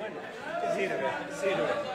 Bueno, sirve, sirve.